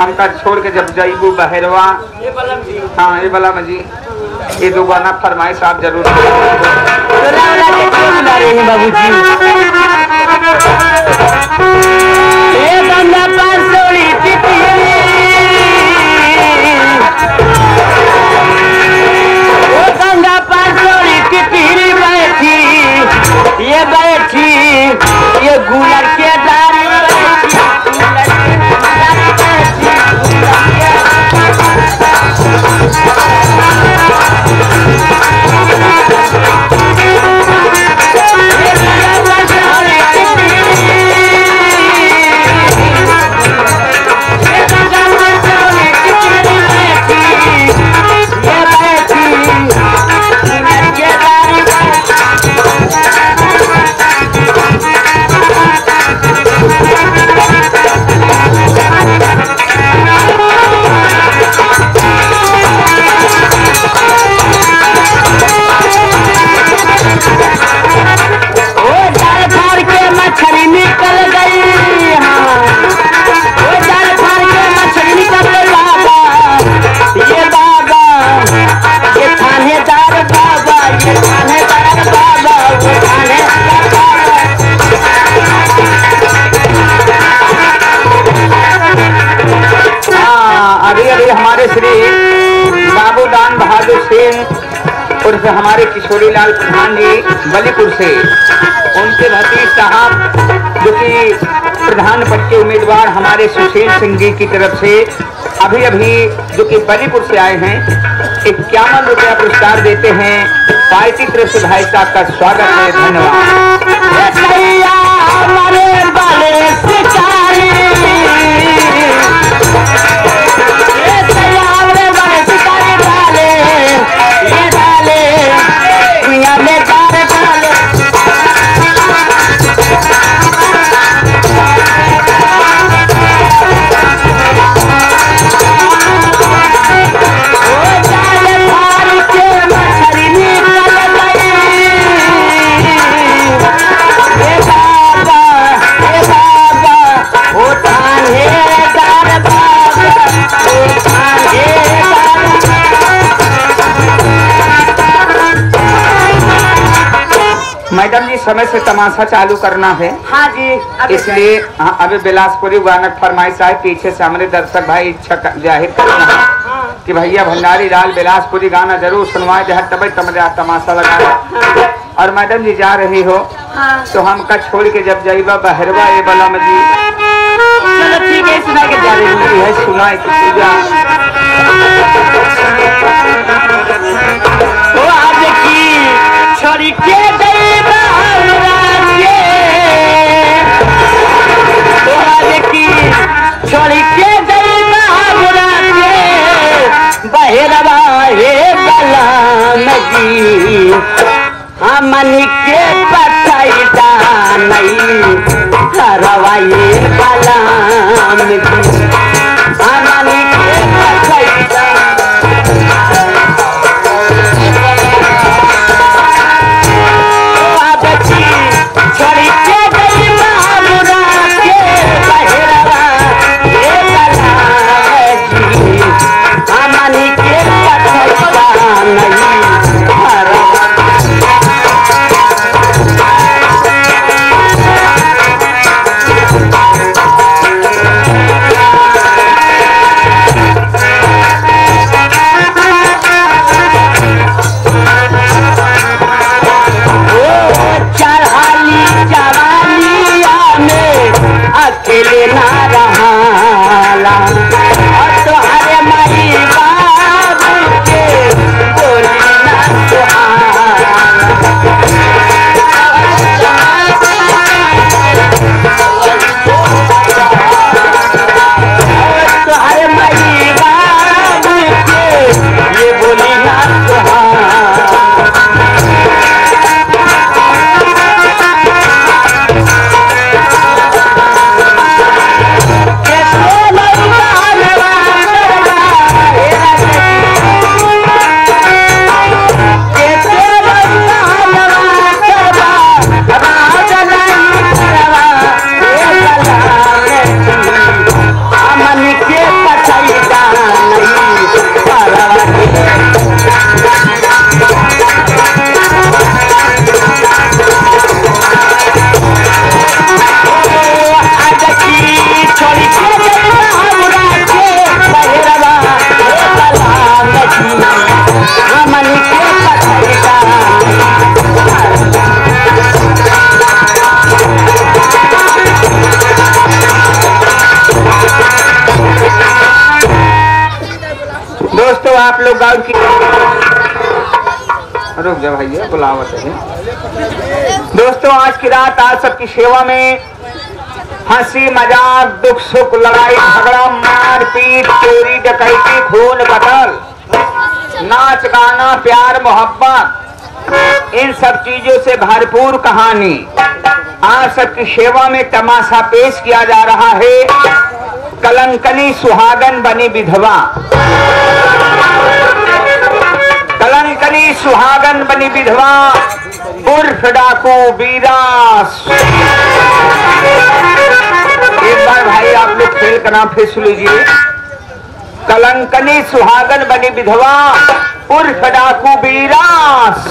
हमका छोड़ के जब जाइबू बहरवा। जी हाँ ये बला मजी। ये दो गाना फरमाइश आप ज़रूर बाबू वाला सिंह उर्फ़ हमारे किशोरी लाल प्रधान जी बलीपुर से। उनके भतीज साहब, जो कि प्रधान पद के उम्मीदवार हमारे सुशील सिंह जी की तरफ़ से अभी अभी जो कि बलीपुर से आए हैं, इक्यावन रुपया पुरस्कार देते हैं। पार्टी तरफ़ से भाई साहब का स्वागत है, धन्यवाद। मैडम जी समय से तमाशा चालू करना है। हाँ जी इसलिए हाँ, अभी बिलासपुरी गानक फरमाइश आए पीछे से हमारे दर्शक भाई इच्छा ज़ाहिर कर रहे हैं कि भैया भंडारी लाल बिलासपुरी गाना ज़रूर सुनवाए जहाँ तब तमजा तमाशा लगा और मैडम जी जा रही हो हाँ। तो हमका छोड़ के जब जाइबा बहरवा ये बलम जी। ठीक है सुना के जा रही हूँ यह करवा पलाम जी गौर की रुक जा भैया बुलावत है। दोस्तों, आज की रात आप सबकी सेवा में हँसी, मज़ाक, दुख, सुख, लड़ाई, झगड़ा मार पीट चोरी, डकैती, खून, कतल, नाच, गाना, प्यार, मोहब्बत, इन सब चीज़ों से भरपूर कहानी आप सबकी सेवा में तमाशा पेश किया जा रहा है। कलंकनी सुहागन बनी विधवा। कलंकनी सुहागन बनी विधवा उर्फ़ डाकू बीरास। एक बार भाई, आप लोग खेल का नाम फिर सुन लीजिए। कलंकनी सुहागन बनी विधवा उर्फ़ डाकू बीरास।